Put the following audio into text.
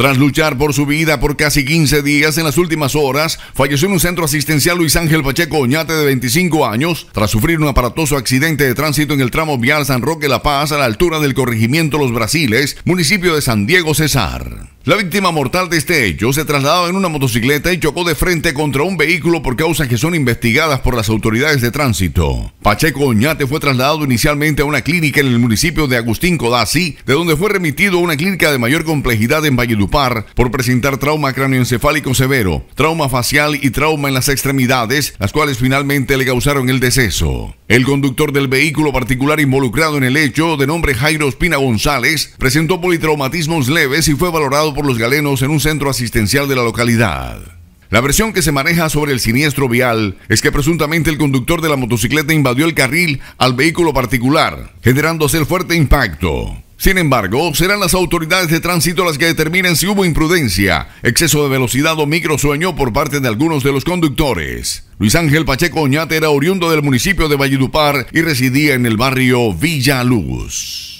Tras luchar por su vida por casi 15 días en las últimas horas, falleció en un centro asistencial Luis Ángel Pacheco Oñate de 25 años tras sufrir un aparatoso accidente de tránsito en el tramo vial San Roque La Paz a la altura del corregimiento Los Brasiles, municipio de San Diego Cesar. La víctima mortal de este hecho se trasladaba en una motocicleta y chocó de frente contra un vehículo por causas que son investigadas por las autoridades de tránsito. Pacheco Oñate fue trasladado inicialmente a una clínica en el municipio de Agustín Codazzi, de donde fue remitido a una clínica de mayor complejidad en Valledupar por presentar trauma cráneoencefálico severo, trauma facial y trauma en las extremidades, las cuales finalmente le causaron el deceso. El conductor del vehículo particular involucrado en el hecho, de nombre Jairo Espina González, presentó politraumatismos leves y fue valorado por los galenos en un centro asistencial de la localidad. La versión que se maneja sobre el siniestro vial es que presuntamente el conductor de la motocicleta invadió el carril al vehículo particular, generándose el fuerte impacto. Sin embargo, serán las autoridades de tránsito las que determinen si hubo imprudencia, exceso de velocidad o microsueño por parte de algunos de los conductores. Luis Ángel Pacheco Oñate era oriundo del municipio de Valledupar y residía en el barrio Villa Luz.